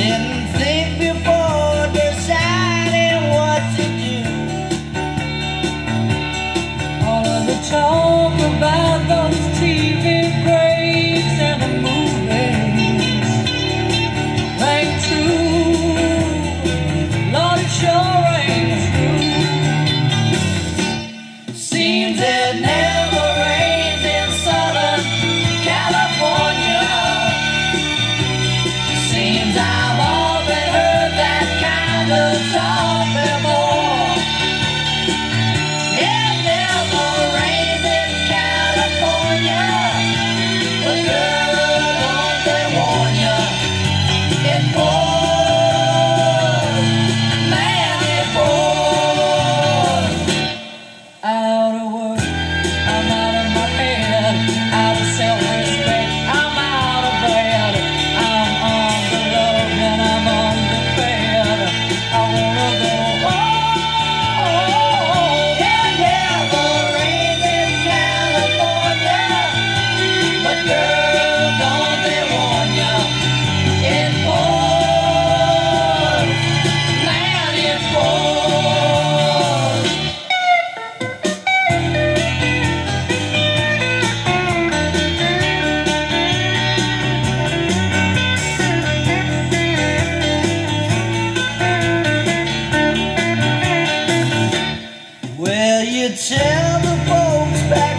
and think before deciding what to do. All of the talk about those TV and the movies true. Lord, it sure ain't true. Seems it Will you tell the folks back